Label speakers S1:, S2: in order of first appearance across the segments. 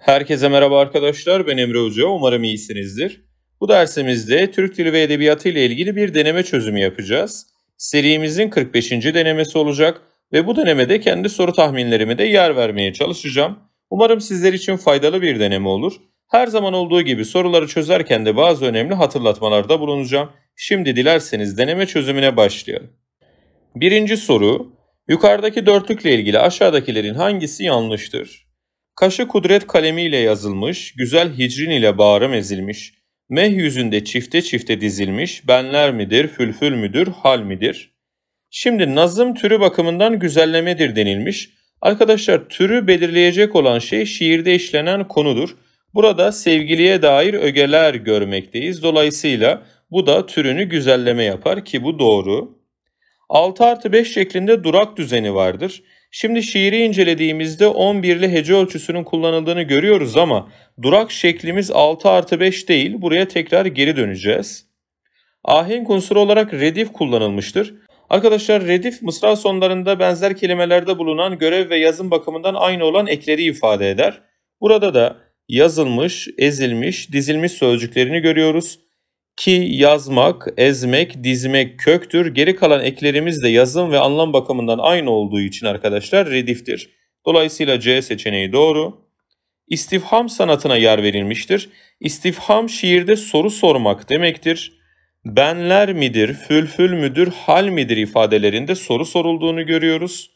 S1: Herkese merhaba arkadaşlar. Ben Emre Hoca. Umarım iyisinizdir. Bu dersimizde Türk Dili ve Edebiyatı ile ilgili bir deneme çözümü yapacağız. Serimizin 45. denemesi olacak ve bu denemede kendi soru tahminlerime de yer vermeye çalışacağım. Umarım sizler için faydalı bir deneme olur. Her zaman olduğu gibi soruları çözerken de bazı önemli hatırlatmalarda bulunacağım. Şimdi dilerseniz deneme çözümüne başlayalım. Birinci soru, yukarıdaki dörtlükle ilgili aşağıdakilerin hangisi yanlıştır? Kaşı kudret kalemiyle yazılmış, güzel hicrin ile bağrım ezilmiş, meh yüzünde çifte çifte dizilmiş, benler midir, fülfül müdür, hal midir? Şimdi nazım türü bakımından güzellemedir denilmiş. Arkadaşlar türü belirleyecek olan şey şiirde işlenen konudur. Burada sevgiliye dair ögeler görmekteyiz. Dolayısıyla bu da türünü güzelleme yapar ki bu doğru. 6 artı 5 şeklinde durak düzeni vardır. Şimdi şiiri incelediğimizde 11'li hece ölçüsünün kullanıldığını görüyoruz ama durak şeklimiz 6 artı 5 değil. Buraya tekrar geri döneceğiz. Ahenk unsuru olarak redif kullanılmıştır. Arkadaşlar redif mısra sonlarında benzer kelimelerde bulunan görev ve yazım bakımından aynı olan ekleri ifade eder. Burada da yazılmış, ezilmiş, dizilmiş sözcüklerini görüyoruz. Ki yazmak, ezmek, dizmek köktür. Geri kalan eklerimiz de yazım ve anlam bakımından aynı olduğu için arkadaşlar rediftir. Dolayısıyla C seçeneği doğru. İstifham sanatına yer verilmiştir. İstifham şiirde soru sormak demektir. Benler midir, fülfül müdür, hal midir ifadelerinde soru sorulduğunu görüyoruz.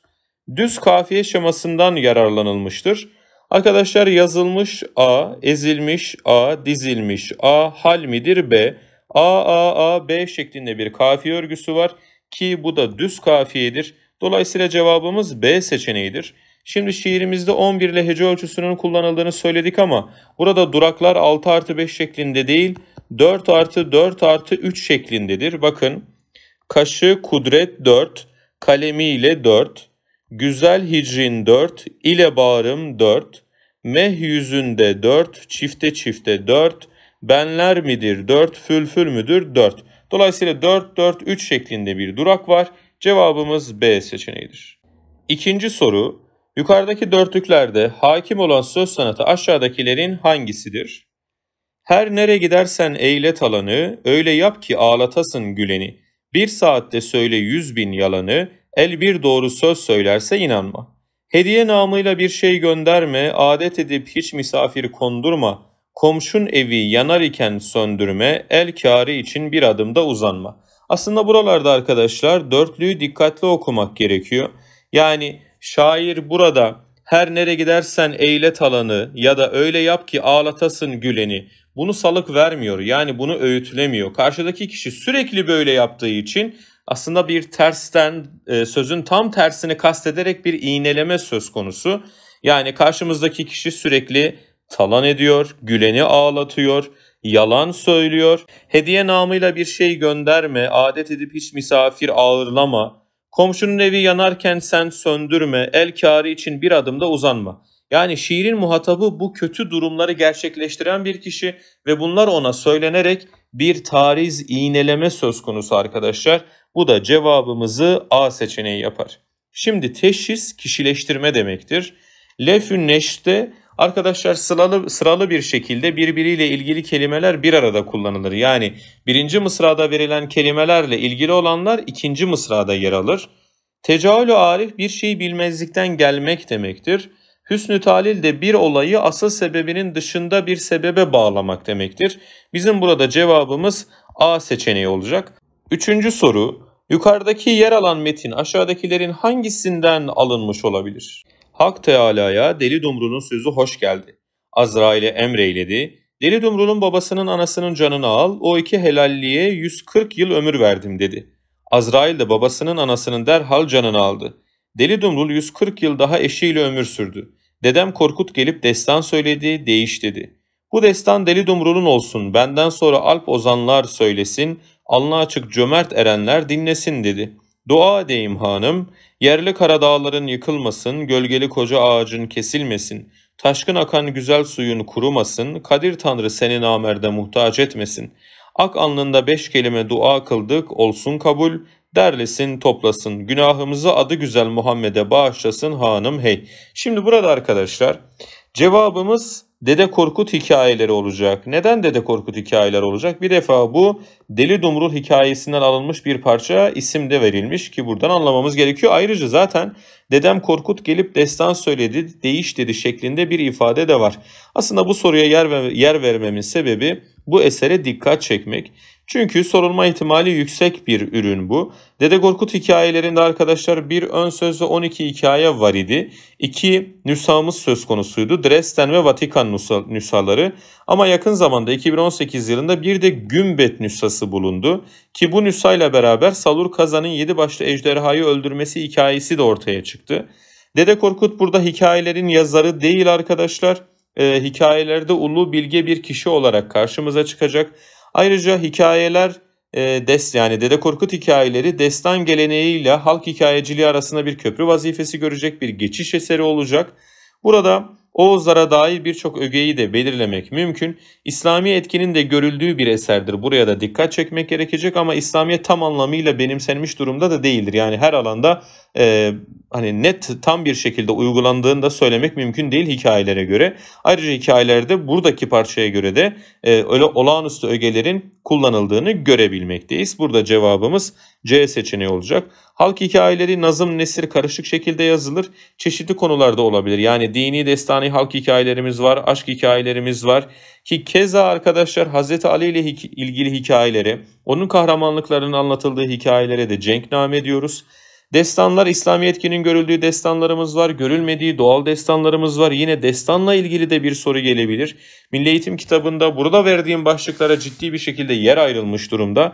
S1: Düz kafiye şemasından yararlanılmıştır. Arkadaşlar yazılmış A, ezilmiş A, dizilmiş A, hal midir B, A, A, A, B şeklinde bir kafiye örgüsü var ki bu da düz kafiyedir. Dolayısıyla cevabımız B seçeneğidir. Şimdi şiirimizde 11 ile hece ölçüsünün kullanıldığını söyledik ama burada duraklar 6 artı 5 şeklinde değil 4 artı 4 artı 3 şeklindedir. Bakın kaşı kudret 4, kalemiyle 4, güzel hicrin 4, ile bağrım 4, meh yüzünde 4, çifte çifte 4, benler midir 4, fülfül müdür 4. Dolayısıyla 4, 4, 3 şeklinde bir durak var. Cevabımız B seçeneğidir. İkinci soru, yukarıdaki dörtlüklerde hakim olan söz sanatı aşağıdakilerin hangisidir? Her nere gidersen eyle talanı, öyle yap ki ağlatasın güleni. Bir saatte söyle yüz bin yalanı, el bir doğru söz söylerse inanma. Hediye namıyla bir şey gönderme, adet edip hiç misafir kondurma. Komşun evi yanar iken söndürme, el kârı için bir adımda uzanma. Aslında buralarda arkadaşlar dörtlüğü dikkatli okumak gerekiyor. Yani şair burada her nere gidersen eyle talanı ya da öyle yap ki ağlatasın güleni bunu salık vermiyor. Yani bunu öğütlemiyor. Karşıdaki kişi sürekli böyle yaptığı için aslında bir tersten e, sözün tam tersini kastederek bir iğneleme söz konusu. Yani karşımızdaki kişi sürekli talan ediyor, güleni ağlatıyor, yalan söylüyor, hediye namıyla bir şey gönderme, adet edip hiç misafir ağırlama, komşunun evi yanarken sen söndürme, el kârı için bir adımda uzanma. Yani şiirin muhatabı bu kötü durumları gerçekleştiren bir kişi ve bunlar ona söylenerek bir tariz iğneleme söz konusu arkadaşlar. Bu da cevabımızı A seçeneği yapar. Şimdi teşhis kişileştirme demektir. Lefün neşte arkadaşlar sıralı, sıralı bir şekilde birbiriyle ilgili kelimeler bir arada kullanılır. Yani birinci mısrada verilen kelimelerle ilgili olanlar ikinci mısrada yer alır. Tecavülü arif bir şeyi bilmezlikten gelmek demektir. Hüsnü talil de bir olayı asıl sebebinin dışında bir sebebe bağlamak demektir. Bizim burada cevabımız A seçeneği olacak. Üçüncü soru, yukarıdaki yer alan metin aşağıdakilerin hangisinden alınmış olabilir? Hak Teala'ya Deli Dumru'nun sözü hoş geldi. Azrail'e emreyledi. Deli Dumru'nun babasının anasının canını al, o iki helalliye 140 yıl ömür verdim dedi. Azrail de babasının anasının derhal canını aldı. Deli Dumrul 140 yıl daha eşiyle ömür sürdü. Dedem Korkut gelip destan söyledi, değiş dedi. Bu destan Deli Dumrul'un olsun, benden sonra Alp ozanlar söylesin, alnı açık cömert erenler dinlesin dedi. Dua edeyim hanım, yerli kara dağların yıkılmasın, gölgeli koca ağacın kesilmesin, taşkın akan güzel suyun kurumasın, Kadir Tanrı seni namerde muhtaç etmesin. Ak alnında beş kelime dua kıldık, olsun kabul, derlesin toplasın. Günahımızı adı güzel Muhammed'e bağışlasın hanım hey. Şimdi burada arkadaşlar Cevabımız Dede Korkut hikayeleri olacak. Neden Dede Korkut hikayeleri olacak? Bir defa bu Deli Dumrul hikayesinden alınmış bir parça isim de verilmiş ki buradan anlamamız gerekiyor. Ayrıca zaten Dedem Korkut gelip destan söyledi, değiş dedi şeklinde bir ifade de var. Aslında bu soruya yer, yer vermemin sebebi bu esere dikkat çekmek. Çünkü sorulma ihtimali yüksek bir ürün bu. Dede Korkut hikayelerinde arkadaşlar bir ön söz ve 12 hikaye var idi. İki nüshamız söz konusuydu. Dresden ve Vatikan nüshaları. Ama yakın zamanda 2018 yılında bir de Gümbet nüshası bulundu. Ki bu nüshayla beraber Salur Kazan'ın 7 başlı ejderhayı öldürmesi hikayesi de ortaya çıktı. Dede Korkut burada hikayelerin yazarı değil arkadaşlar. E, hikayelerde ulu bilge bir kişi olarak karşımıza çıkacak. Ayrıca hikayeler e, des yani Dede Korkut hikayeleri destan geleneğiyle halk hikayeciliği arasında bir köprü vazifesi görecek bir geçiş eseri olacak. Burada Oğuzlara dair birçok ögeyi de belirlemek mümkün. İslami etkinin de görüldüğü bir eserdir. Buraya da dikkat çekmek gerekecek ama İslamiyet tam anlamıyla benimsenmiş durumda da değildir. Yani her alanda e, hani net tam bir şekilde uygulandığını da söylemek mümkün değil hikayelere göre. Ayrıca hikayelerde buradaki parçaya göre de e, öyle olağanüstü ögelerin kullanıldığını görebilmekteyiz. Burada cevabımız C seçeneği olacak. Halk hikayeleri nazım nesir karışık şekilde yazılır. Çeşitli konularda olabilir. Yani dini destani halk hikayelerimiz var, aşk hikayelerimiz var. Ki keza arkadaşlar Hz. Ali ile ilgili hikayeleri, onun kahramanlıklarının anlatıldığı hikayelere de cenkname diyoruz. Destanlar İslami etkinin görüldüğü destanlarımız var, görülmediği doğal destanlarımız var. Yine destanla ilgili de bir soru gelebilir. Milli Eğitim kitabında burada verdiğim başlıklara ciddi bir şekilde yer ayrılmış durumda.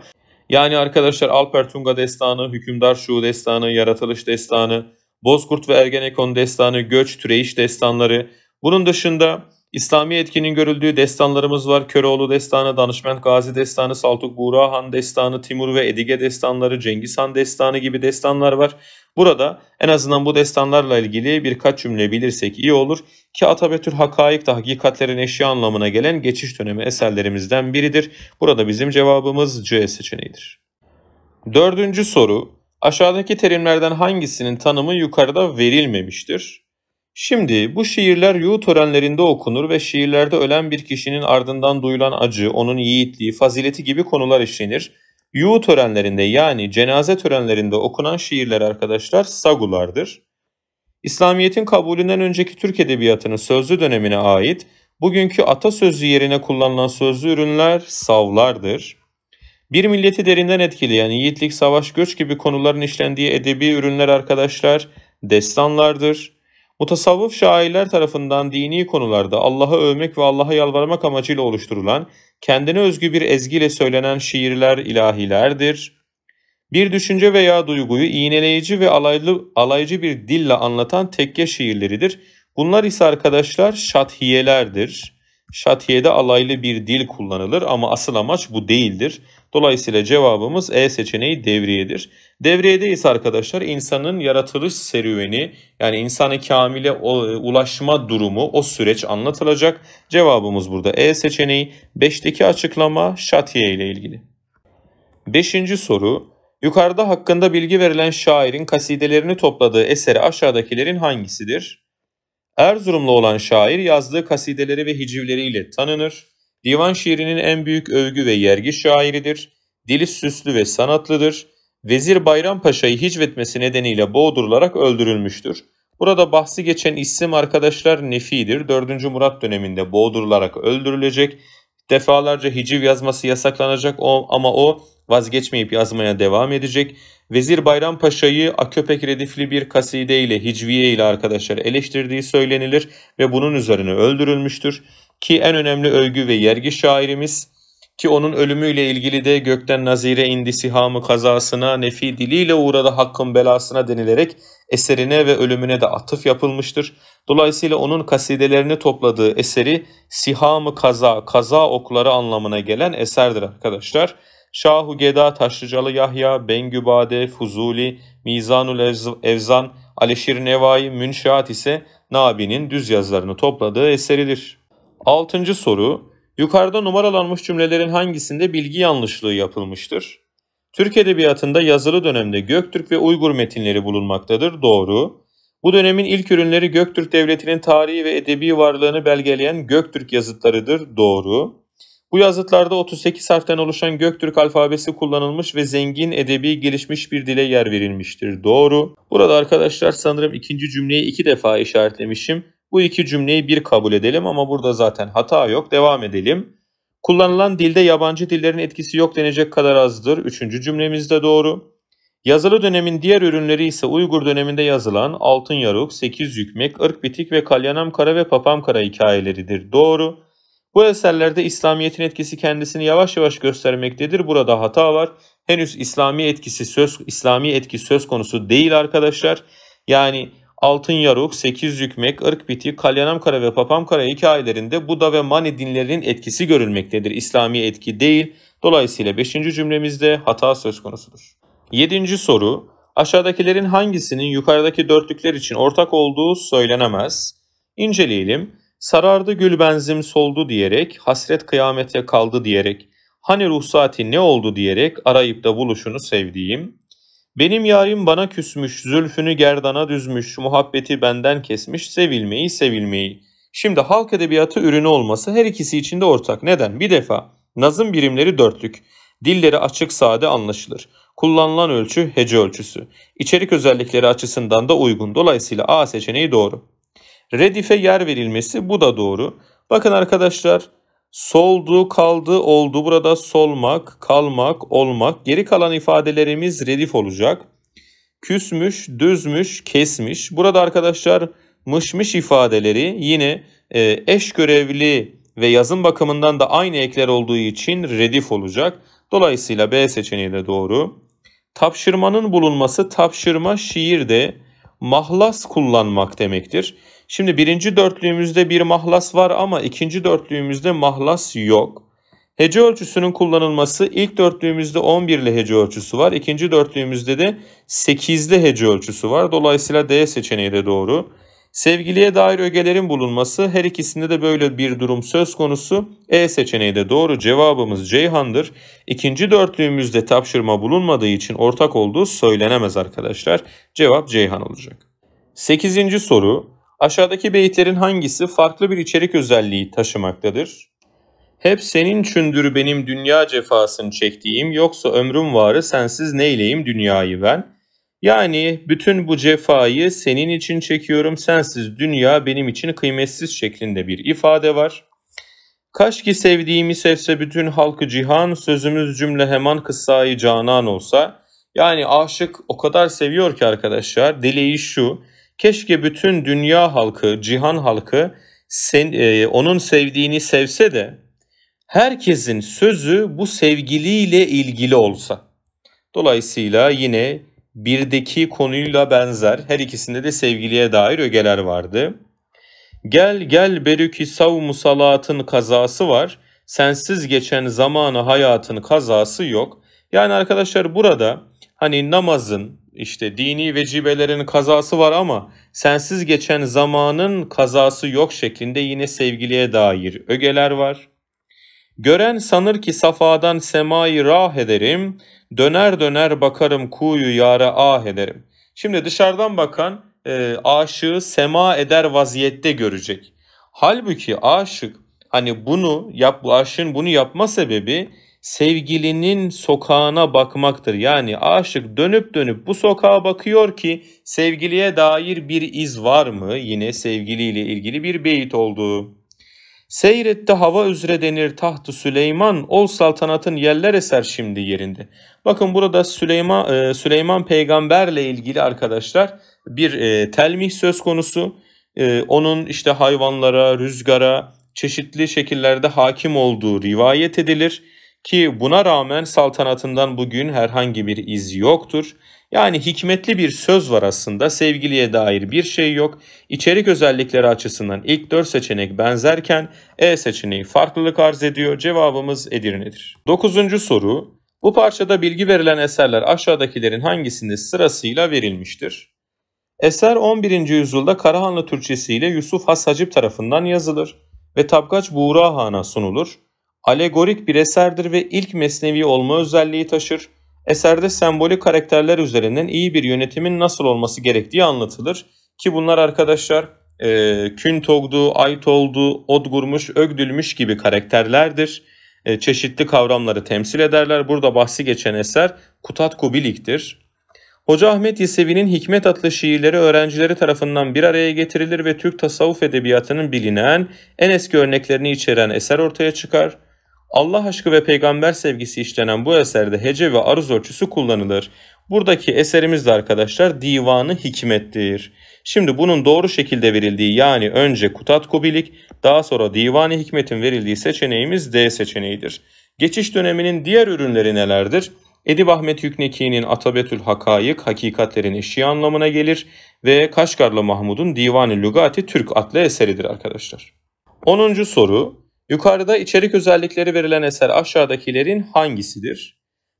S1: Yani arkadaşlar Alper Tunga destanı, Hükümdar Şu destanı, Yaratılış destanı, Bozkurt ve Ergenekon destanı, Göç, Türeyiş destanları. Bunun dışında İslami etkinin görüldüğü destanlarımız var. Köroğlu destanı, Danışment Gazi destanı, Saltuk Buğra Han destanı, Timur ve Edige destanları, Cengiz Han destanı gibi destanlar var. Burada en azından bu destanlarla ilgili birkaç cümle bilirsek iyi olur ki Atabetül Hakaik da hakikatlerin eşya anlamına gelen geçiş dönemi eserlerimizden biridir. Burada bizim cevabımız C seçeneğidir. Dördüncü soru. Aşağıdaki terimlerden hangisinin tanımı yukarıda verilmemiştir? Şimdi bu şiirler yuğu törenlerinde okunur ve şiirlerde ölen bir kişinin ardından duyulan acı, onun yiğitliği, fazileti gibi konular işlenir. Yuğu törenlerinde yani cenaze törenlerinde okunan şiirler arkadaşlar sagulardır. İslamiyet'in kabulünden önceki Türk Edebiyatı'nın sözlü dönemine ait bugünkü atasözlü yerine kullanılan sözlü ürünler savlardır. Bir milleti derinden etkileyen yiğitlik, savaş, göç gibi konuların işlendiği edebi ürünler arkadaşlar destanlardır. Mutasavvıf şairler tarafından dini konularda Allah'ı övmek ve Allah'a yalvarmak amacıyla oluşturulan, kendine özgü bir ezgiyle söylenen şiirler ilahilerdir. Bir düşünce veya duyguyu iğneleyici ve alaylı, alaycı bir dille anlatan tekke şiirleridir. Bunlar ise arkadaşlar şathiyelerdir. Şatiyede alaylı bir dil kullanılır ama asıl amaç bu değildir. Dolayısıyla cevabımız E seçeneği devriyedir. Devriyede ise arkadaşlar insanın yaratılış serüveni yani insanı kamile ulaşma durumu o süreç anlatılacak. Cevabımız burada E seçeneği. 5'teki açıklama Şatiye ile ilgili. Beşinci soru. Yukarıda hakkında bilgi verilen şairin kasidelerini topladığı eseri aşağıdakilerin hangisidir? Erzurumlu olan şair yazdığı kasideleri ve hicivleriyle tanınır. Divan şiirinin en büyük övgü ve yergi şairidir. Dili süslü ve sanatlıdır. Vezir Bayram Paşa'yı hicvetmesi nedeniyle boğdurularak öldürülmüştür. Burada bahsi geçen isim arkadaşlar Nefi'dir. 4. Murat döneminde boğdurularak öldürülecek. Defalarca hiciv yazması yasaklanacak ama o vazgeçmeyip yazmaya devam edecek. Vezir Bayram Paşa'yı aköpek redifli bir kaside ile hicviye ile arkadaşlar eleştirdiği söylenilir ve bunun üzerine öldürülmüştür. Ki en önemli övgü ve yergi şairimiz ki onun ölümüyle ilgili de gökten nazire indi sihamı kazasına nefi diliyle uğradı hakkın belasına denilerek eserine ve ölümüne de atıf yapılmıştır. Dolayısıyla onun kasidelerini topladığı eseri sihamı kaza, kaza okları anlamına gelen eserdir arkadaşlar. Şahu Geda, Taşlıcalı Yahya, Bengübade, Fuzuli, Mizanul Evzan, Aleşir Nevai, Münşaat ise Nabi'nin düz yazılarını topladığı eseridir. Altıncı soru. Yukarıda numaralanmış cümlelerin hangisinde bilgi yanlışlığı yapılmıştır? Türk Edebiyatı'nda yazılı dönemde Göktürk ve Uygur metinleri bulunmaktadır. Doğru. Bu dönemin ilk ürünleri Göktürk Devleti'nin tarihi ve edebi varlığını belgeleyen Göktürk yazıtlarıdır. Doğru. Bu yazıtlarda 38 harften oluşan Göktürk alfabesi kullanılmış ve zengin, edebi, gelişmiş bir dile yer verilmiştir. Doğru. Burada arkadaşlar sanırım ikinci cümleyi iki defa işaretlemişim. Bu iki cümleyi bir kabul edelim ama burada zaten hata yok. Devam edelim. Kullanılan dilde yabancı dillerin etkisi yok denecek kadar azdır. Üçüncü cümlemiz de doğru. Yazılı dönemin diğer ürünleri ise Uygur döneminde yazılan Altın Yaruk, Sekiz Yükmek, Irk Bitik ve Kalyanam Kara ve Papam Kara hikayeleridir. Doğru. Bu eserlerde İslamiyet'in etkisi kendisini yavaş yavaş göstermektedir. Burada hata var. Henüz İslami etkisi söz İslami etki söz konusu değil arkadaşlar. Yani Altın Yaruk, Sekiz Yükmek, Irk Biti, Kalyanamkara ve Papamkara hikayelerinde Buda ve Mani dinlerinin etkisi görülmektedir. İslami etki değil. Dolayısıyla 5. cümlemizde hata söz konusudur. 7. soru. Aşağıdakilerin hangisinin yukarıdaki dörtlükler için ortak olduğu söylenemez. İnceleyelim. Sarardı gül benzim soldu diyerek, hasret kıyamete kaldı diyerek, hani ruhsati ne oldu diyerek arayıp da buluşunu sevdiğim, benim yarim bana küsmüş, zülfünü gerdana düzmüş, muhabbeti benden kesmiş, sevilmeyi sevilmeyi. Şimdi halk edebiyatı ürünü olması her ikisi için de ortak. Neden? Bir defa nazım birimleri dörtlük, dilleri açık sade anlaşılır. Kullanılan ölçü hece ölçüsü. İçerik özellikleri açısından da uygun. Dolayısıyla A seçeneği doğru. Redife yer verilmesi bu da doğru. Bakın arkadaşlar soldu, kaldı, oldu. Burada solmak, kalmak, olmak. Geri kalan ifadelerimiz redif olacak. Küsmüş, düzmüş, kesmiş. Burada arkadaşlar mışmış ifadeleri yine e, eş görevli ve yazım bakımından da aynı ekler olduğu için redif olacak. Dolayısıyla B seçeneği de doğru. Tapşırmanın bulunması tapşırma şiirde mahlas kullanmak demektir. Şimdi birinci dörtlüğümüzde bir mahlas var ama ikinci dörtlüğümüzde mahlas yok. Hece ölçüsünün kullanılması ilk dörtlüğümüzde 11'li hece ölçüsü var. İkinci dörtlüğümüzde de 8'li hece ölçüsü var. Dolayısıyla D seçeneği de doğru. Sevgiliye dair ögelerin bulunması her ikisinde de böyle bir durum söz konusu. E seçeneği de doğru. Cevabımız Ceyhan'dır. İkinci dörtlüğümüzde tapşırma bulunmadığı için ortak olduğu söylenemez arkadaşlar. Cevap Ceyhan olacak. Sekizinci soru. Aşağıdaki beyitlerin hangisi farklı bir içerik özelliği taşımaktadır? Hep senin çündür benim dünya cefasını çektiğim yoksa ömrüm varı sensiz neyleyim dünyayı ben. Yani bütün bu cefayı senin için çekiyorum sensiz dünya benim için kıymetsiz şeklinde bir ifade var. Kaş ki sevdiğimi sevse bütün halkı cihan sözümüz cümle hemen kıssayı canan olsa. Yani aşık o kadar seviyor ki arkadaşlar dileği şu Keşke bütün dünya halkı, cihan halkı sen, e, onun sevdiğini sevse de herkesin sözü bu sevgiliyle ilgili olsa. Dolayısıyla yine birdeki konuyla benzer her ikisinde de sevgiliye dair ögeler vardı. Gel gel berüki sav musalatın kazası var. Sensiz geçen zamanı hayatın kazası yok. Yani arkadaşlar burada hani namazın, işte dini vecibelerin kazası var ama sensiz geçen zamanın kazası yok şeklinde yine sevgiliye dair ögeler var. Gören sanır ki safadan semayı rah ederim, döner döner bakarım kuyu yara ah ederim. Şimdi dışarıdan bakan e, aşığı sema eder vaziyette görecek. Halbuki aşık hani bunu yap bu aşığın bunu yapma sebebi sevgilinin sokağına bakmaktır. Yani aşık dönüp dönüp bu sokağa bakıyor ki sevgiliye dair bir iz var mı? Yine sevgiliyle ilgili bir beyit olduğu. Seyrette hava üzere denir tahtı Süleyman, ol saltanatın yerler eser şimdi yerinde. Bakın burada Süleyman e, Süleyman peygamberle ilgili arkadaşlar bir e, telmih söz konusu. E, onun işte hayvanlara, rüzgara çeşitli şekillerde hakim olduğu rivayet edilir. Ki buna rağmen saltanatından bugün herhangi bir iz yoktur. Yani hikmetli bir söz var aslında sevgiliye dair bir şey yok. İçerik özellikleri açısından ilk dört seçenek benzerken E seçeneği farklılık arz ediyor. Cevabımız Edirne'dir. Dokuzuncu soru. Bu parçada bilgi verilen eserler aşağıdakilerin hangisinde sırasıyla verilmiştir? Eser 11. yüzyılda Karahanlı Türkçesi ile Yusuf Has Hacip tarafından yazılır ve Tabgaç Buğra Han'a sunulur. Alegorik bir eserdir ve ilk mesnevi olma özelliği taşır. Eserde sembolik karakterler üzerinden iyi bir yönetimin nasıl olması gerektiği anlatılır. Ki bunlar arkadaşlar e, Kün Togdu, Aytoldu, Odgurmuş, Ögdülmüş gibi karakterlerdir. E, çeşitli kavramları temsil ederler. Burada bahsi geçen eser Kutat Kubilik'tir. Hoca Ahmet Yesevi'nin Hikmet adlı şiirleri öğrencileri tarafından bir araya getirilir ve Türk tasavvuf edebiyatının bilinen en eski örneklerini içeren eser ortaya çıkar. Allah aşkı ve peygamber sevgisi işlenen bu eserde hece ve aruz ölçüsü kullanılır. Buradaki eserimiz de arkadaşlar divanı hikmettir. Şimdi bunun doğru şekilde verildiği yani önce Kutat Kubilik daha sonra divanı hikmetin verildiği seçeneğimiz D seçeneğidir. Geçiş döneminin diğer ürünleri nelerdir? Edip Ahmet Yükneki'nin Atabetül Hakayık, hakikatlerin eşiği anlamına gelir ve Kaşgarlı Mahmud'un Divan-ı Lugati Türk adlı eseridir arkadaşlar. 10. soru. Yukarıda içerik özellikleri verilen eser aşağıdakilerin hangisidir?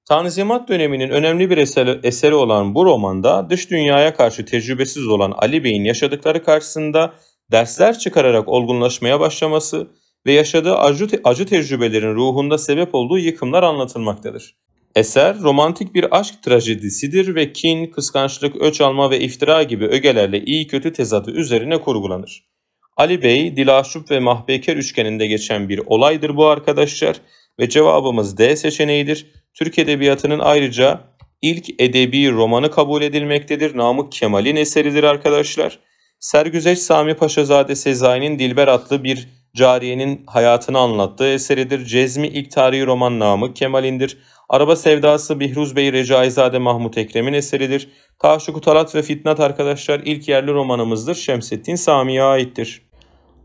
S1: Tanzimat döneminin önemli bir eseri, eseri olan bu romanda dış dünyaya karşı tecrübesiz olan Ali Bey'in yaşadıkları karşısında dersler çıkararak olgunlaşmaya başlaması ve yaşadığı acı, acı tecrübelerin ruhunda sebep olduğu yıkımlar anlatılmaktadır. Eser romantik bir aşk trajedisidir ve kin, kıskançlık, öç alma ve iftira gibi ögelerle iyi kötü tezatı üzerine kurgulanır. Ali Bey, Dilaşup ve Mahbeker üçgeninde geçen bir olaydır bu arkadaşlar ve cevabımız D seçeneğidir. Türk Edebiyatı'nın ayrıca ilk edebi romanı kabul edilmektedir. Namık Kemal'in eseridir arkadaşlar. Sergüzeş Sami Paşazade Sezai'nin Dilber adlı bir cariyenin hayatını anlattığı eseridir. Cezmi ilk tarihi roman Namık Kemal'indir. Araba Sevdası Bihruz Bey Recaizade Mahmut Ekrem'in eseridir. Taşuku Talat ve Fitnat arkadaşlar ilk yerli romanımızdır. Şemsettin Sami'ye aittir.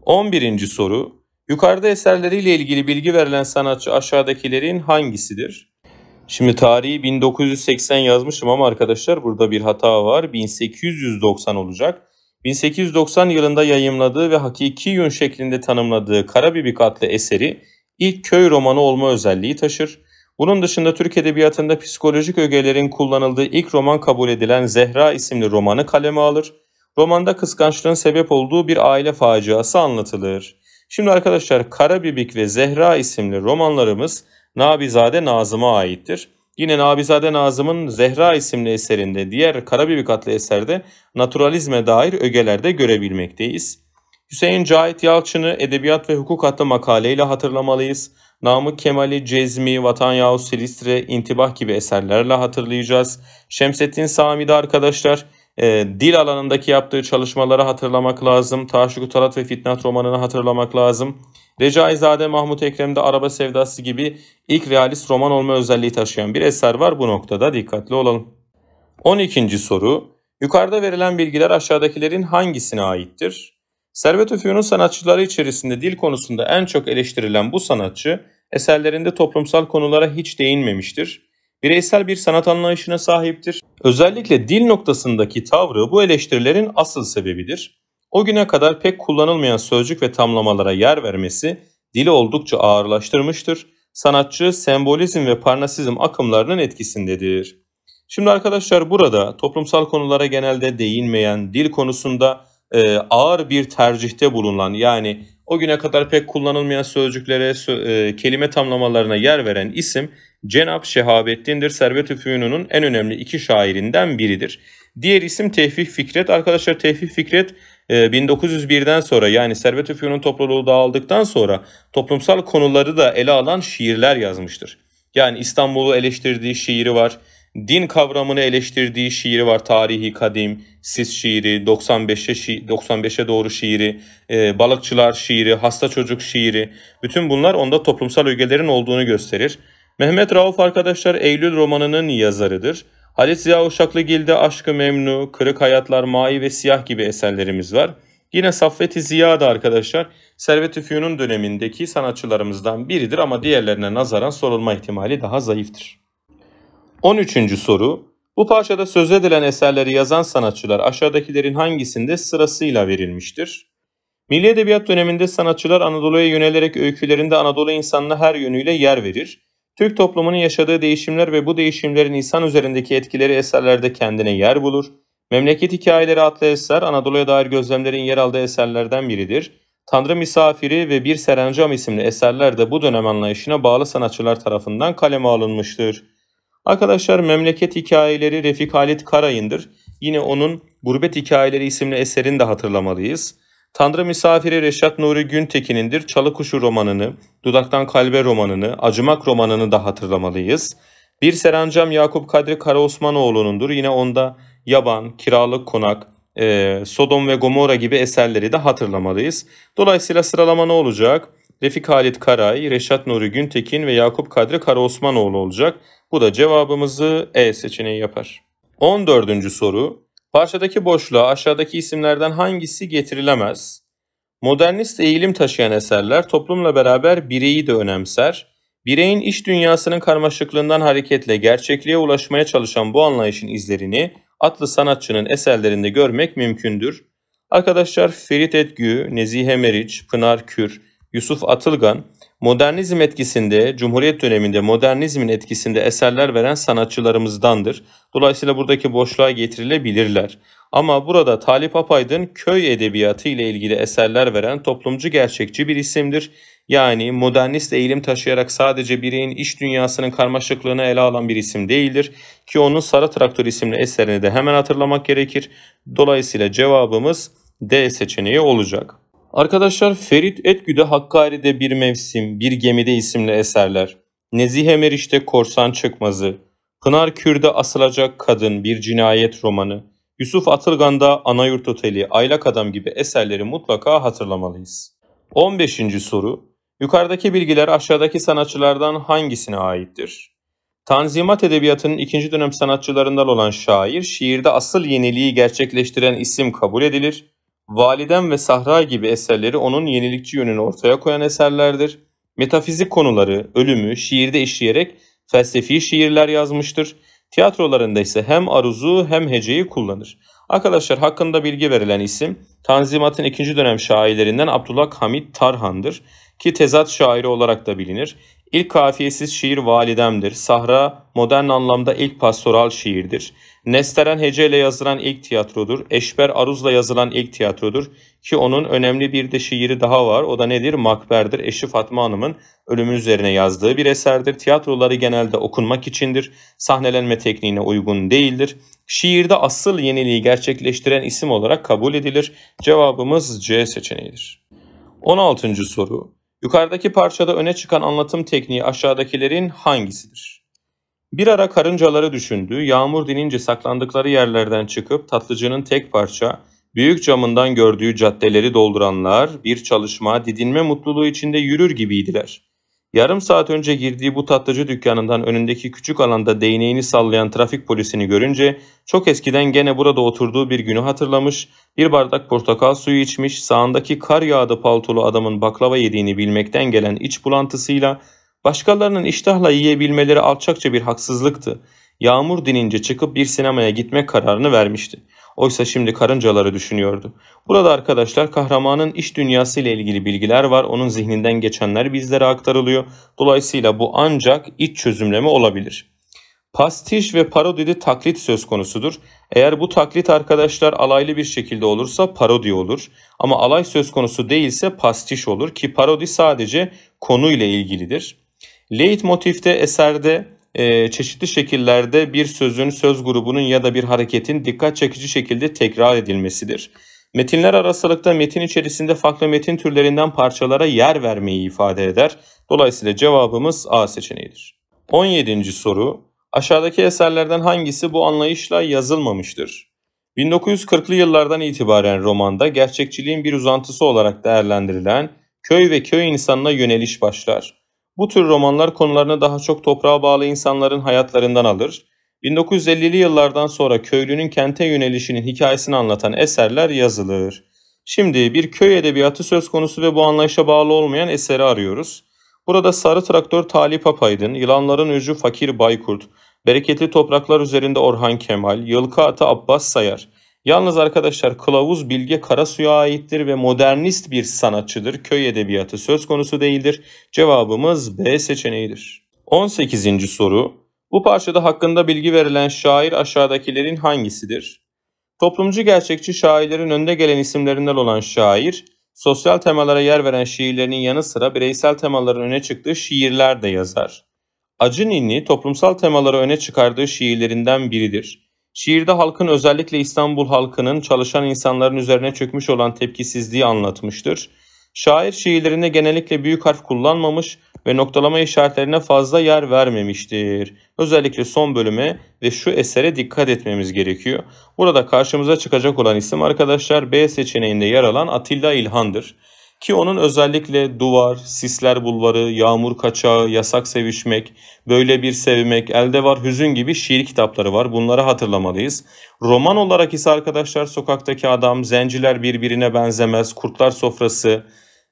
S1: 11. soru. Yukarıda eserleriyle ilgili bilgi verilen sanatçı aşağıdakilerin hangisidir? Şimdi tarihi 1980 yazmışım ama arkadaşlar burada bir hata var. 1890 olacak. 1890 yılında yayımladığı ve hakiki yön şeklinde tanımladığı Karabibik adlı eseri ilk köy romanı olma özelliği taşır. Bunun dışında Türk Edebiyatı'nda psikolojik ögelerin kullanıldığı ilk roman kabul edilen Zehra isimli romanı kaleme alır. Romanda kıskançlığın sebep olduğu bir aile faciası anlatılır. Şimdi arkadaşlar Karabibik ve Zehra isimli romanlarımız Nabizade Nazım'a aittir. Yine Nabizade Nazım'ın Zehra isimli eserinde diğer Karabibik adlı eserde naturalizme dair ögelerde görebilmekteyiz. Hüseyin Cahit Yalçın'ı edebiyat ve hukuk adlı makaleyle hatırlamalıyız. Namık Kemal'i Cezmi, Vatan Yahu Silistre, İntibah gibi eserlerle hatırlayacağız. Şemsettin Sami'de arkadaşlar e, dil alanındaki yaptığı çalışmaları hatırlamak lazım. Taşuk Talat ve Fitnat romanını hatırlamak lazım. Recaizade Mahmut Ekrem'de Araba Sevdası gibi ilk realist roman olma özelliği taşıyan bir eser var. Bu noktada dikkatli olalım. 12. soru. Yukarıda verilen bilgiler aşağıdakilerin hangisine aittir? Servet Üfü'nün sanatçıları içerisinde dil konusunda en çok eleştirilen bu sanatçı eserlerinde toplumsal konulara hiç değinmemiştir. Bireysel bir sanat anlayışına sahiptir. Özellikle dil noktasındaki tavrı bu eleştirilerin asıl sebebidir. O güne kadar pek kullanılmayan sözcük ve tamlamalara yer vermesi dili oldukça ağırlaştırmıştır. Sanatçı sembolizm ve parnasizm akımlarının etkisindedir. Şimdi arkadaşlar burada toplumsal konulara genelde değinmeyen, dil konusunda e, ağır bir tercihte bulunan yani o güne kadar pek kullanılmayan sözcüklere, e, kelime tamlamalarına yer veren isim Cenab Şehabettin'dir. Servet Üfünun'un en önemli iki şairinden biridir. Diğer isim Tevfik Fikret. Arkadaşlar Tevfik Fikret 1901'den e, sonra yani Servet Üfünun topluluğu dağıldıktan sonra toplumsal konuları da ele alan şiirler yazmıştır. Yani İstanbul'u eleştirdiği şiiri var. Din kavramını eleştirdiği şiiri var. Tarihi Kadim, Sis şiiri, 95'e şi 95'e doğru şiiri, e, balıkçılar şiiri, hasta çocuk şiiri. Bütün bunlar onda toplumsal ögelerin olduğunu gösterir. Mehmet Rauf arkadaşlar Eylül romanının yazarıdır. Halit Ziya Uşaklıgil'de Aşkı Memnu, Kırık Hayatlar, Mavi ve Siyah gibi eserlerimiz var. Yine Saffet-i Ziya da arkadaşlar Servet-i dönemindeki sanatçılarımızdan biridir ama diğerlerine nazaran sorulma ihtimali daha zayıftır. 13. soru. Bu parçada söz edilen eserleri yazan sanatçılar aşağıdakilerin hangisinde sırasıyla verilmiştir? Milli Edebiyat döneminde sanatçılar Anadolu'ya yönelerek öykülerinde Anadolu insanına her yönüyle yer verir. Türk toplumunun yaşadığı değişimler ve bu değişimlerin insan üzerindeki etkileri eserlerde kendine yer bulur. Memleket Hikayeleri adlı eser Anadolu'ya dair gözlemlerin yer aldığı eserlerden biridir. Tanrı Misafiri ve Bir Serencam isimli eserler de bu dönem anlayışına bağlı sanatçılar tarafından kaleme alınmıştır. Arkadaşlar memleket hikayeleri Refik Halit Karayın'dır. Yine onun Gurbet Hikayeleri isimli eserini de hatırlamalıyız. Tanrı Misafiri Reşat Nuri Güntekin'indir Çalı Kuşu romanını, Dudaktan Kalbe romanını, Acımak romanını da hatırlamalıyız. Bir Serencam Yakup Kadri Karaosmanoğlu'nundur. Yine onda Yaban, Kiralık Konak, Sodom ve Gomorra gibi eserleri de hatırlamalıyız. Dolayısıyla sıralama ne olacak? Refik Halit Karay, Reşat Nuri Güntekin ve Yakup Kadri Karaosmanoğlu olacak. Bu da cevabımızı E seçeneği yapar. 14. soru. Parçadaki boşluğa aşağıdaki isimlerden hangisi getirilemez? Modernist eğilim taşıyan eserler toplumla beraber bireyi de önemser. Bireyin iş dünyasının karmaşıklığından hareketle gerçekliğe ulaşmaya çalışan bu anlayışın izlerini atlı sanatçının eserlerinde görmek mümkündür. Arkadaşlar Ferit Etgü, Nezihe Meriç, Pınar Kür, Yusuf Atılgan, modernizm etkisinde, Cumhuriyet döneminde modernizmin etkisinde eserler veren sanatçılarımızdandır. Dolayısıyla buradaki boşluğa getirilebilirler. Ama burada Talip Apaydın köy edebiyatı ile ilgili eserler veren toplumcu gerçekçi bir isimdir. Yani modernist eğilim taşıyarak sadece bireyin iş dünyasının karmaşıklığını ele alan bir isim değildir. Ki onun Sarı Traktör isimli eserini de hemen hatırlamak gerekir. Dolayısıyla cevabımız D seçeneği olacak. Arkadaşlar Ferit Etgü'de Hakkari'de bir mevsim, bir gemide isimli eserler. Nezihe Meriç'te Korsan Çıkmazı, Pınar Kür'de Asılacak Kadın bir cinayet romanı, Yusuf Atılgan'da Anayurt Oteli, Aylak Adam gibi eserleri mutlaka hatırlamalıyız. 15. soru. Yukarıdaki bilgiler aşağıdaki sanatçılardan hangisine aittir? Tanzimat Edebiyatı'nın ikinci dönem sanatçılarından olan şair, şiirde asıl yeniliği gerçekleştiren isim kabul edilir. Validem ve Sahra gibi eserleri onun yenilikçi yönünü ortaya koyan eserlerdir. Metafizik konuları, ölümü şiirde işleyerek felsefi şiirler yazmıştır. Tiyatrolarında ise hem aruzu hem heceyi kullanır. Arkadaşlar hakkında bilgi verilen isim Tanzimat'ın ikinci dönem şairlerinden Abdullah Hamit Tarhan'dır ki tezat şairi olarak da bilinir. İlk kafiyesiz şiir validemdir. Sahra modern anlamda ilk pastoral şiirdir. Nesteren Hece ile yazılan ilk tiyatrodur. Eşber Aruz'la yazılan ilk tiyatrodur. Ki onun önemli bir de şiiri daha var. O da nedir? Makber'dir. Eşi Fatma Hanım'ın ölümü üzerine yazdığı bir eserdir. Tiyatroları genelde okunmak içindir. Sahnelenme tekniğine uygun değildir. Şiirde asıl yeniliği gerçekleştiren isim olarak kabul edilir. Cevabımız C seçeneğidir. 16. soru. Yukarıdaki parçada öne çıkan anlatım tekniği aşağıdakilerin hangisidir? Bir ara karıncaları düşündü, yağmur dinince saklandıkları yerlerden çıkıp tatlıcının tek parça, büyük camından gördüğü caddeleri dolduranlar bir çalışma, didinme mutluluğu içinde yürür gibiydiler. Yarım saat önce girdiği bu tatlıcı dükkanından önündeki küçük alanda değneğini sallayan trafik polisini görünce çok eskiden gene burada oturduğu bir günü hatırlamış, bir bardak portakal suyu içmiş, sağındaki kar yağdı paltolu adamın baklava yediğini bilmekten gelen iç bulantısıyla başkalarının iştahla yiyebilmeleri alçakça bir haksızlıktı. Yağmur dinince çıkıp bir sinemaya gitmek kararını vermişti. Oysa şimdi karıncaları düşünüyordu. Burada arkadaşlar kahramanın iş dünyası ile ilgili bilgiler var. Onun zihninden geçenler bizlere aktarılıyor. Dolayısıyla bu ancak iç çözümleme olabilir. Pastiş ve parodide taklit söz konusudur. Eğer bu taklit arkadaşlar alaylı bir şekilde olursa parodi olur. Ama alay söz konusu değilse pastiş olur ki parodi sadece konu ile ilgilidir. Leitmotif'te eserde e, çeşitli şekillerde bir sözün, söz grubunun ya da bir hareketin dikkat çekici şekilde tekrar edilmesidir. Metinler arasılıkta metin içerisinde farklı metin türlerinden parçalara yer vermeyi ifade eder. Dolayısıyla cevabımız A seçeneğidir. 17. soru. Aşağıdaki eserlerden hangisi bu anlayışla yazılmamıştır? 1940'lı yıllardan itibaren romanda gerçekçiliğin bir uzantısı olarak değerlendirilen köy ve köy insanına yöneliş başlar. Bu tür romanlar konularını daha çok toprağa bağlı insanların hayatlarından alır. 1950'li yıllardan sonra köylünün kente yönelişinin hikayesini anlatan eserler yazılır. Şimdi bir köy edebiyatı söz konusu ve bu anlayışa bağlı olmayan eseri arıyoruz. Burada Sarı Traktör Talip Apaydın, Yılanların Öcü Fakir Baykurt, Bereketli Topraklar Üzerinde Orhan Kemal, Yılkı Atı Abbas Sayar, Yalnız arkadaşlar Kılavuz Bilge Karasu'ya aittir ve modernist bir sanatçıdır. Köy edebiyatı söz konusu değildir. Cevabımız B seçeneğidir. 18. soru. Bu parçada hakkında bilgi verilen şair aşağıdakilerin hangisidir? Toplumcu gerçekçi şairlerin önde gelen isimlerinden olan şair, sosyal temalara yer veren şiirlerinin yanı sıra bireysel temaların öne çıktığı şiirler de yazar. Acı Ninni toplumsal temaları öne çıkardığı şiirlerinden biridir. Şiirde halkın özellikle İstanbul halkının çalışan insanların üzerine çökmüş olan tepkisizliği anlatmıştır. Şair şiirlerinde genellikle büyük harf kullanmamış ve noktalama işaretlerine fazla yer vermemiştir. Özellikle son bölüme ve şu esere dikkat etmemiz gerekiyor. Burada karşımıza çıkacak olan isim arkadaşlar B seçeneğinde yer alan Atilla İlhan'dır. Ki onun özellikle Duvar, Sisler Bulvarı, Yağmur Kaçağı, Yasak Sevişmek, Böyle Bir Sevmek, Elde Var Hüzün gibi şiir kitapları var. Bunları hatırlamalıyız. Roman olarak ise arkadaşlar Sokaktaki Adam, Zenciler Birbirine Benzemez, Kurtlar Sofrası,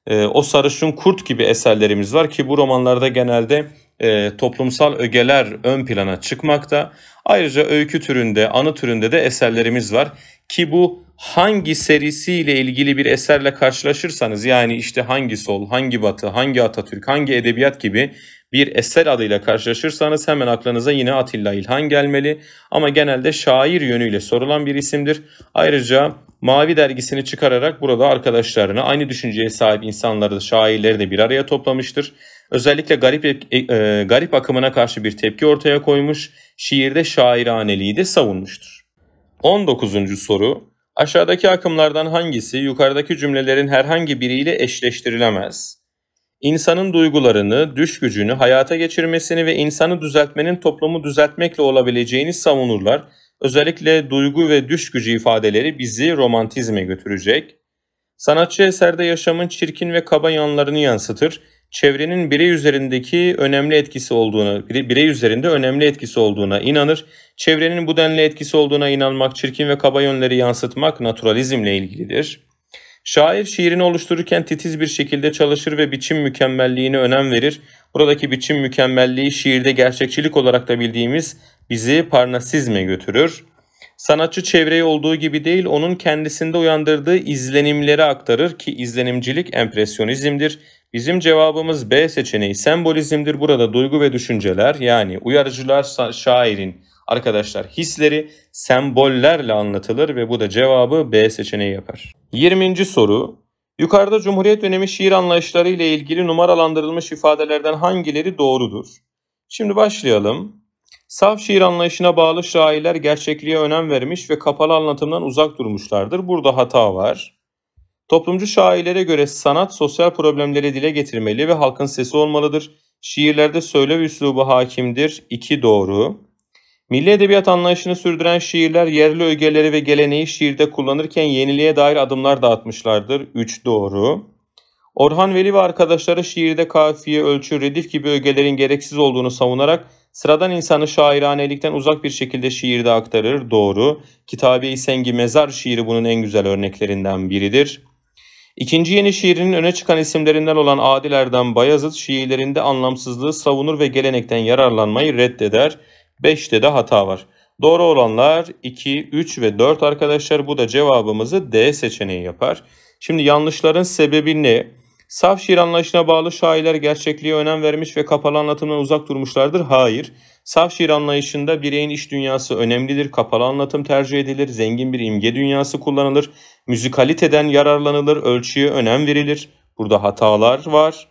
S1: e, O Sarışın Kurt gibi eserlerimiz var ki bu romanlarda genelde e, toplumsal ögeler ön plana çıkmakta. Ayrıca öykü türünde, anı türünde de eserlerimiz var ki bu hangi serisiyle ilgili bir eserle karşılaşırsanız yani işte hangi sol, hangi batı, hangi Atatürk, hangi edebiyat gibi bir eser adıyla karşılaşırsanız hemen aklınıza yine Atilla İlhan gelmeli. Ama genelde şair yönüyle sorulan bir isimdir. Ayrıca Mavi dergisini çıkararak burada arkadaşlarını aynı düşünceye sahip insanları, şairleri de bir araya toplamıştır. Özellikle garip e, e, garip akımına karşı bir tepki ortaya koymuş, şiirde şairaneliği de savunmuştur. 19. soru Aşağıdaki akımlardan hangisi yukarıdaki cümlelerin herhangi biriyle eşleştirilemez? İnsanın duygularını, düş gücünü hayata geçirmesini ve insanı düzeltmenin toplumu düzeltmekle olabileceğini savunurlar. Özellikle duygu ve düş gücü ifadeleri bizi romantizme götürecek. Sanatçı eserde yaşamın çirkin ve kaba yanlarını yansıtır. Çevrenin birey üzerindeki önemli etkisi olduğuna, birey üzerinde önemli etkisi olduğuna inanır. Çevrenin bu denli etkisi olduğuna inanmak, çirkin ve kaba yönleri yansıtmak naturalizmle ilgilidir. Şair şiirini oluştururken titiz bir şekilde çalışır ve biçim mükemmelliğine önem verir. Buradaki biçim mükemmelliği şiirde gerçekçilik olarak da bildiğimiz bizi parnasizme götürür. Sanatçı çevreyi olduğu gibi değil, onun kendisinde uyandırdığı izlenimleri aktarır ki izlenimcilik empresyonizmdir. Bizim cevabımız B seçeneği sembolizmdir. Burada duygu ve düşünceler yani uyarıcılar şairin arkadaşlar hisleri sembollerle anlatılır ve bu da cevabı B seçeneği yapar. 20. soru Yukarıda Cumhuriyet dönemi şiir anlayışları ile ilgili numaralandırılmış ifadelerden hangileri doğrudur? Şimdi başlayalım. Saf şiir anlayışına bağlı şairler gerçekliğe önem vermiş ve kapalı anlatımdan uzak durmuşlardır. Burada hata var. Toplumcu şairlere göre sanat sosyal problemleri dile getirmeli ve halkın sesi olmalıdır. Şiirlerde söylev üslubu hakimdir. 2 doğru. Milli edebiyat anlayışını sürdüren şiirler yerli ögeleri ve geleneği şiirde kullanırken yeniliğe dair adımlar da atmışlardır. 3 doğru. Orhan Veli ve arkadaşları şiirde kafiye, ölçü, redif gibi ögelerin gereksiz olduğunu savunarak sıradan insanı şairanelikten uzak bir şekilde şiirde aktarır. Doğru. Kitabe-i Sengi Mezar şiiri bunun en güzel örneklerinden biridir. İkinci yeni şiirinin öne çıkan isimlerinden olan Adil Erdem Bayazıt şiirlerinde anlamsızlığı savunur ve gelenekten yararlanmayı reddeder. 5'te de hata var. Doğru olanlar 2, 3 ve 4 arkadaşlar. Bu da cevabımızı D seçeneği yapar. Şimdi yanlışların sebebi ne? Saf şiir anlayışına bağlı şairler gerçekliğe önem vermiş ve kapalı anlatımdan uzak durmuşlardır. Hayır. Saf şiir anlayışında bireyin iş dünyası önemlidir. Kapalı anlatım tercih edilir. Zengin bir imge dünyası kullanılır. Müzikaliteden yararlanılır. Ölçüye önem verilir. Burada hatalar var.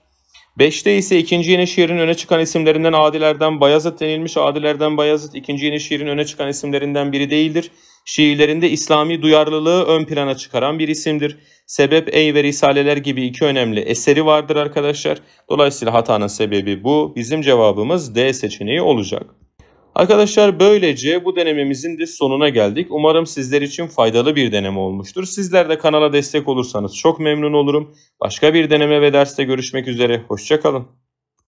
S1: 5'te ise ikinci yeni şiirin öne çıkan isimlerinden Adilerden Bayazıt denilmiş. Adilerden Bayazıt ikinci yeni şiirin öne çıkan isimlerinden biri değildir. Şiirlerinde İslami duyarlılığı ön plana çıkaran bir isimdir. Sebep Ey ve Risaleler gibi iki önemli eseri vardır arkadaşlar. Dolayısıyla hatanın sebebi bu. Bizim cevabımız D seçeneği olacak. Arkadaşlar böylece bu denememizin de sonuna geldik. Umarım sizler için faydalı bir deneme olmuştur. Sizler de kanala destek olursanız çok memnun olurum. Başka bir deneme ve derste görüşmek üzere. Hoşçakalın.